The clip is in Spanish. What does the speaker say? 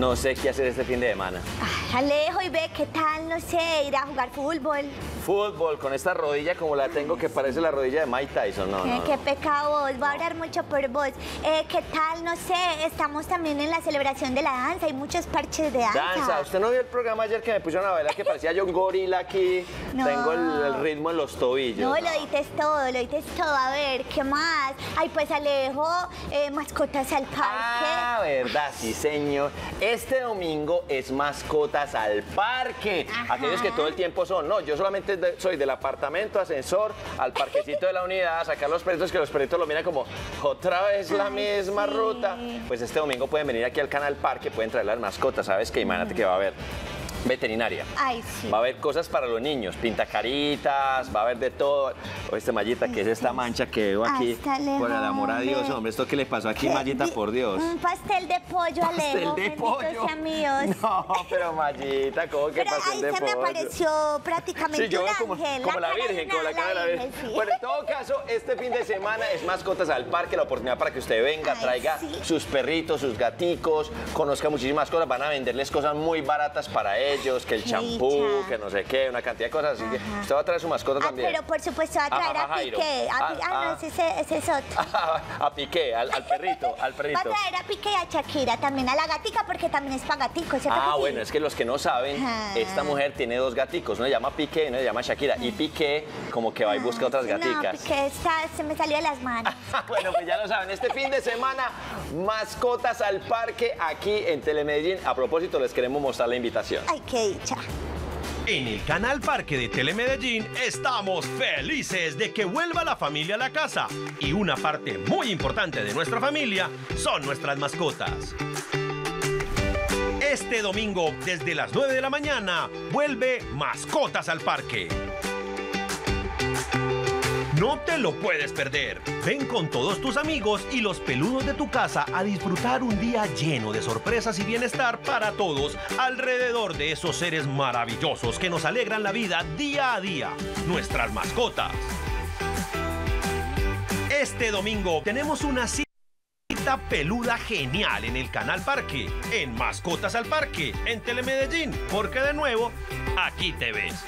No sé qué hacer este fin de semana. Alejo, y ve, ¿qué tal? No sé, ir a jugar fútbol. Fútbol con esta rodilla como la tengo que parece la rodilla de Mike Tyson. No, Eh, no, qué no. pecado vos, voy a hablar mucho por vos. Eh, ¿Qué tal? No sé, estamos también en la celebración de la danza, hay muchos parches de danza. Danza, ¿usted no vio el programa ayer que me pusieron a bailar que parecía yo un gorila aquí? No. Tengo el, el ritmo en los tobillos. No, lo dices todo, lo dices todo. A ver, ¿qué más? Ay, pues Alejo, eh, mascotas al parque. Ah, verdad, sí, señor. Este domingo es mascotas al parque. Ajá. Aquellos que todo el tiempo son. No, yo solamente de- soy del apartamento, ascensor, al parquecito de la unidad, a sacar los perritos, que los perritos lo miran como otra vez la Ay, misma sí. ruta. Pues este domingo pueden venir aquí al canal parque, pueden traer las mascotas. ¿Sabes qué? Imagínate que va a haber veterinaria. Ay, sí. Va a haber cosas para los niños, pintacaritas, va a haber de todo. O este mallita, que es esta mancha que veo aquí. Lejos, Por el amor a Dios, hombre. ¿esto qué le pasó aquí, mallita, por Dios? Un pastel de pollo, ¿Pastel Alejo. de benditos pollo? No, pero mallita, ¿cómo que Pero pastel ahí de se me pollo? apareció prácticamente Sí, yo un veo como, ángel. como la de Virgen, como la cara de la Virgen. sí. Bueno, en todo caso, este fin de semana es Mascotas al Parque, la oportunidad para que usted venga, Ay, traiga sí. sus perritos, sus gaticos, conozca muchísimas cosas, van a venderles cosas muy baratas para que el champú, que no sé qué, una cantidad de cosas, así que usted va a traer su mascota Ah, también. pero por supuesto va a traer a. Piqué. A Ah, ah, no, ah. ese, ese- es otro. a Piqué, al, al perrito, al Va perrito. a traer a Piqué y a Shakira, también a la gatica, porque también es para gaticos, ¿cierto Ah, sí? bueno, es que los que no saben, esta mujer tiene dos gaticos, uno se llama Piqué y uno se llama Shakira. Y Piqué como que va y busca otras No, gaticas. Piqué está, se me salió de las manos. bueno, pues ya lo saben, este fin de semana, mascotas al parque aquí en Telemedellín. A propósito, les queremos mostrar la invitación. En el canal Parque de Telemedellín estamos felices de que vuelva la familia a la casa y una parte muy importante de nuestra familia son nuestras mascotas. Este domingo desde las 9 de la mañana vuelve Mascotas al Parque. No te lo puedes perder. Ven con todos tus amigos y los peludos de tu casa a disfrutar un día lleno de sorpresas y bienestar para todos alrededor de esos seres maravillosos que nos alegran la vida día a día, nuestras mascotas. Este domingo tenemos una cita peluda genial en el canal Parque, en Mascotas al Parque, en Telemedellín, porque de nuevo, aquí te ves.